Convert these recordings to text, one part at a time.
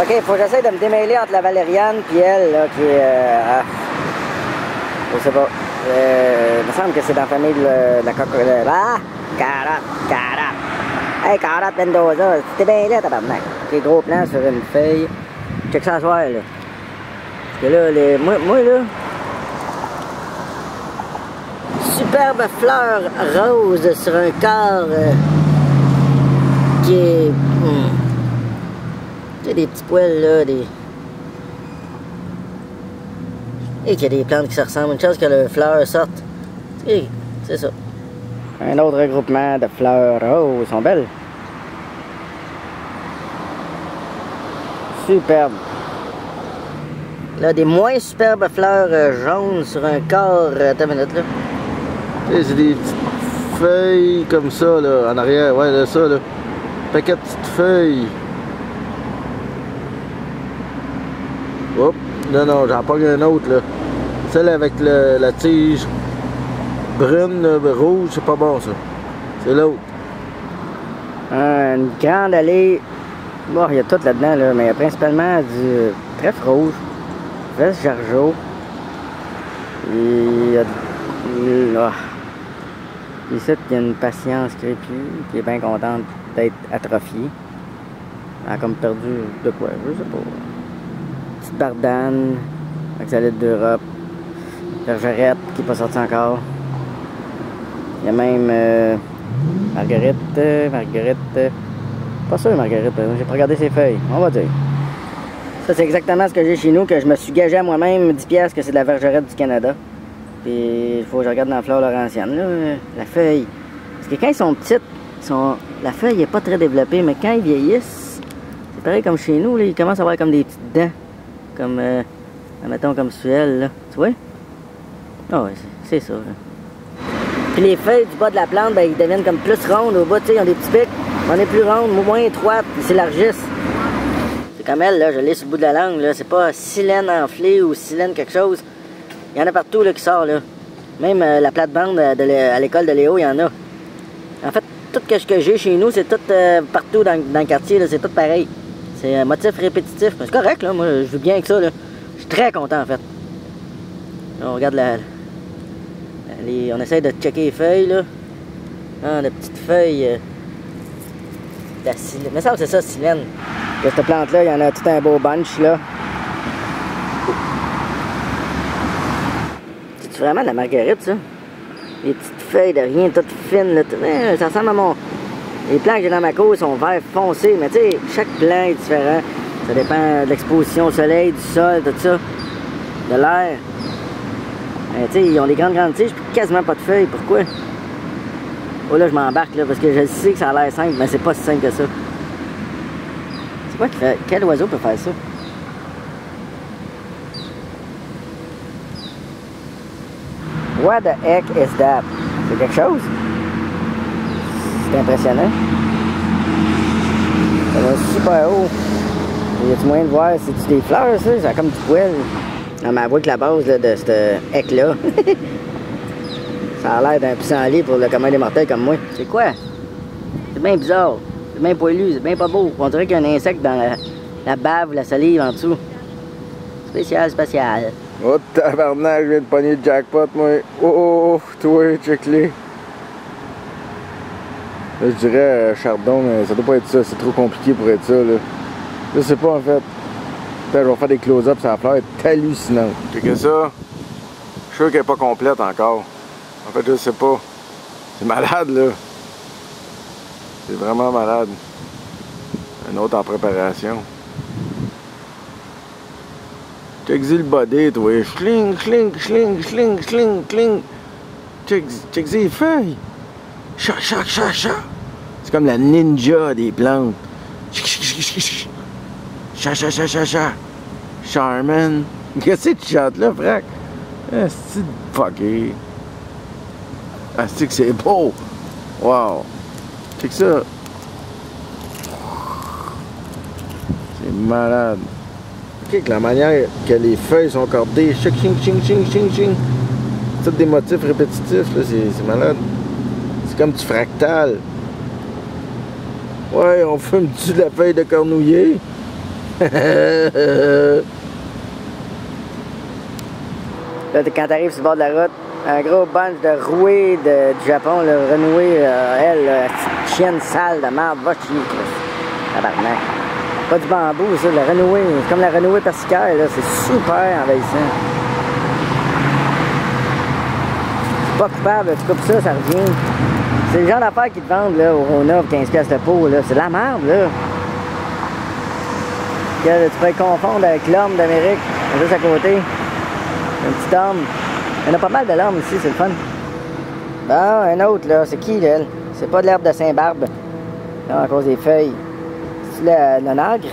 Ok, faut que j'essaie de me démêler entre la Valériane et elle, là, qui est. Euh, ah, je sais pas. Euh, il me semble que c'est dans la famille de, la coque. Ah! Carotte, carotte. Hey, carotte Mendoza, t'es bien là, tabarnak. Ok, gros plan sur une feuille. Check ça là. Parce que là, les, moi, moi, là. Superbe fleur rose sur un corps euh, qui est. Hmm, sais, des petits poils, là, des. Et qu'il y a des plantes qui se ressemblent. Une chance que les fleurs sortent. Et c'est ça. Un autre regroupement de fleurs roses. sont belles. Superbe. Là, des moins superbes fleurs euh, jaunes sur un corps. Euh, attends une minute, là. C'est des petites feuilles comme ça, là, en arrière. Ouais, là, ça, là. Paquet de petites feuilles. Non, non, j'en pas un autre, là. Celle avec la tige brune, rouge, c'est pas bon, ça. C'est l'autre. une grande allée. Bon, il y a tout là-dedans, là, mais il y a principalement du trèfle rouge, veste jargeau. Il y a... Oh. Ici, il y a une patience crépue qui est bien contente d'être atrophiée. Elle a comme perdu de quoi, je sais pas. Petite bardane, oxalide d'Europe, bergerette qui n'est pas sortie encore. Il y a même euh, Marguerite, euh, Marguerite, euh, pas sûr Marguerite, j'ai pas regardé ses feuilles, on va dire. Ça c'est exactement ce que j'ai chez nous, que je me suis gagé à moi-même 10 pièces que c'est de la vergerette du Canada. Puis il faut que je regarde dans la fleur laurentienne, là, la feuille. Parce que quand ils sont petites, sont, la feuille n'est pas très développée, mais quand ils vieillissent, c'est pareil comme chez nous, là, ils commencent à avoir comme des petites dents. Comme, euh, mettons comme celui là. Tu vois? Ah ouais, c'est ça. Puis les feuilles du bas de la plante, ben, ils deviennent comme plus rondes au bas, tu sais, ils ont des petits pics. On est plus rondes, moins étroites, ils s'élargissent. C'est comme elle, là, je l'ai sur le bout de la langue, là. C'est pas silène enflée ou silène quelque chose. Il y en a partout là, qui sort là. Même euh, la plate-bande à l'école de Léo, il y en a. En fait, tout ce que j'ai chez nous, c'est tout euh, partout dans, le quartier, c'est tout pareil. C'est un motif répétitif. C'est correct, là, moi, je veux bien avec ça. Là. Je suis très content, en fait. on regarde la... on essaie de checker les feuilles, là. Ah, des petites feuilles... Euh, Mais ça, c'est ça, silène. Cette plante-là, il y en a tout un beau bunch, là. vraiment de la marguerite, ça? Les petites feuilles de rien, toutes fines, là, eh, ça ressemble à mon... Les plants que j'ai dans ma cour sont verts foncés, mais tu sais, chaque plant est différent. Ça dépend de l'exposition au soleil, du sol, tout ça, de l'air. Tu sais, ils ont des grandes, grandes tiges, puis quasiment pas de feuilles. Pourquoi? Oh là, je m'embarque, là, parce que je sais que ça a l'air simple, mais c'est pas si simple que ça. C'est quoi qui fait... Quel oiseau peut faire ça? What the heck is that? C'est quelque chose? C'est impressionnant. Ça va super haut. Y a-tu moyen de voir? C'est-tu des fleurs, ça? Ça comme du poil. Non, mais que la base de ce hec-là, ça a l'air d'un pissenlit pour le commun des mortels comme moi. C'est quoi? C'est bien bizarre. C'est bien poilu. C'est bien pas beau. On dirait qu'il y a un insecte dans la, la bave ou la salive en dessous. Spécial, spécial. Oh tabarnak, je viens de pogner le jackpot moi. Oh oh oh, toi, check-les. Là, je dirais euh, chardon, mais ça doit pas être ça, c'est trop compliqué pour être ça là. Je sais pas en fait. Je vais faire des close-ups la fleur, est hallucinante. que ça. Je suis sûr qu'elle est pas complète encore. En fait, je sais pas. C'est malade là. C'est vraiment malade. Un autre en préparation. Check-y le body, toi. Schling, schling, schling, schling, schling, schling. Check-y les feuilles. Cha, cha, cha, cha. C'est comme la ninja des plantes. Cha, cha, cha, cha, cha. Charmin. Qu'est-ce que tu chantes là, frac? Ah, c'est fucké. Ah, c'est que c'est beau. Wow. Check ça. C'est malade la manière que les feuilles sont cordées, ching, ching, ching, ching, ching. C'est des motifs répétitifs, c'est malade. Comme du fractal. Ouais, on fume-tu de la feuille de cornouiller? Là, quand t'arrives sur le bord de la route, un gros bunch de rouées de, du Japon, le renoué, euh, elle, la chienne sale de merde, va chier, Tabarnak. Pas du bambou, ça, le renoué, comme la renouée persicaire, là, c'est super envahissant. C'est pas coupable, tu coupes ça, ça revient. C'est le genre d'affaire qu'ils te vendent, là, au Rona, 15 pièces de peau, là, c'est la merde, là. Que tu pourrais confondre avec l'homme d'Amérique, juste à côté. Un petit homme. Il y en a pas mal de larmes ici, c'est le fun. Bon, un autre, là. C'est qui, là? C'est pas de l'herbe de Saint-Barbe. À cause des feuilles. C'est le, le nagre.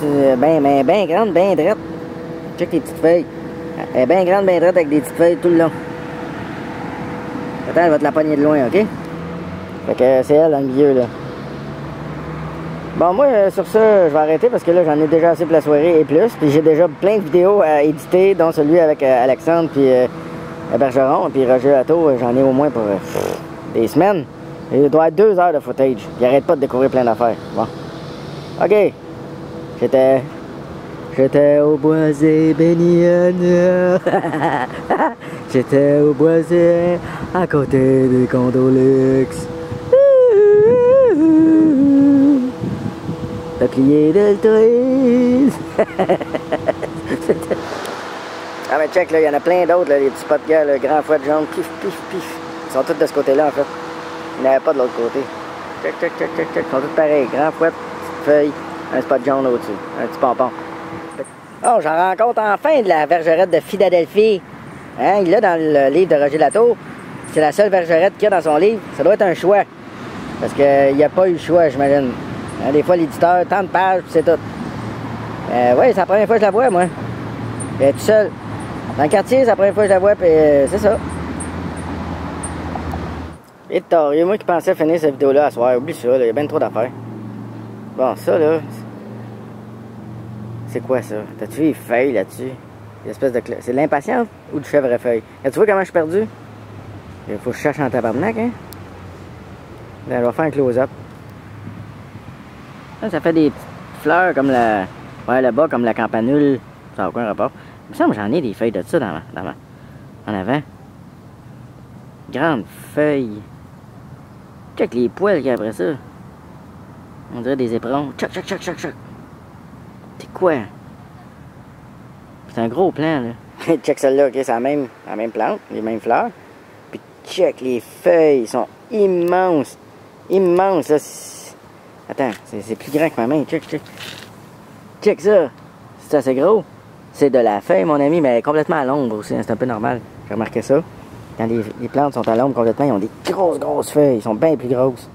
C'est bien grande, bien droite. Check les petites feuilles. Elle est bien grande, bien droite avec des petites feuilles tout le long. Attends, elle va te la pogner de loin, OK? Fait que c'est elle le milieu, là. Bon, moi, euh, sur ça, je vais arrêter parce que là, j'en ai déjà assez pour la soirée et plus. Puis j'ai déjà plein de vidéos à éditer, dont celui avec euh, Alexandre, puis euh, Bergeron, puis Roger Atto. J'en ai au moins pour des semaines. Il doit être deux heures de footage. Il arrête pas de découvrir plein d'affaires. Bon. OK. J'étais. J'étais au boisé Bénienne. J'étais au boisé à côté des Condolux. Peuplier d'Eltoise. ah mais check là, il y en a plein d'autres, les petits de gueule, le grand fouet de jaune, pif, pif, pif. Ils sont tous de ce côté-là en fait. Il n'y en avait pas de l'autre côté. Check, check, check, check. Ils sont tous pareils. Grand fouet, petite feuille, un spot jaune au-dessus, un petit pompon. Oh, j'en rencontre enfin de la vergerette de Philadelphie. Hein, il dans le livre de Roger Latour. C'est la seule vergerette qu'il y a dans son livre. Ça doit être un choix. Parce qu'il n'y a pas eu le choix, j'imagine. Hein, des fois, l'éditeur, tant de pages, c'est tout. Euh, oui, c'est la première fois que je la vois, moi. Elle est toute seule. Dans le quartier, c'est la première fois que je la vois, puis euh, c'est ça. Et il y a moi qui pensais finir cette vidéo-là à soir. Oublie ça, il y a bien trop d'affaires. Bon, ça, là. C'est quoi ça? T'as-tu les feuilles là-dessus? L'espèce de C'est l'impatience ou du chèvrefeuille? tu vois comment je suis perdu? Il faut que je cherche en tabarnak, hein? Là, je vais faire un close-up. Ça, fait des petites fleurs comme la. Ouais, là-bas, comme la campanule. Ça n'a aucun rapport. Il me semble que j'en ai des feuilles de ça dans ma, dans ma, en avant. Grande feuille. Check les poils qu'il après ça. On dirait des éperons. Check, check, check, check, check. C'est quoi? C'est un gros plan, là. check celle-là, ok, c'est la même, la même plante, les mêmes fleurs. Puis check les feuilles, sont immenses. Immenses. Attends, c'est plus grand que ma main. Check, check. Check ça. C'est assez gros. C'est de la feuille, mon ami, mais complètement à l'ombre aussi. Hein, c'est un peu normal. J'ai remarqué ça. Quand les, les plantes sont à l'ombre complètement, ils ont des grosses, grosses feuilles. Ils sont bien plus grosses.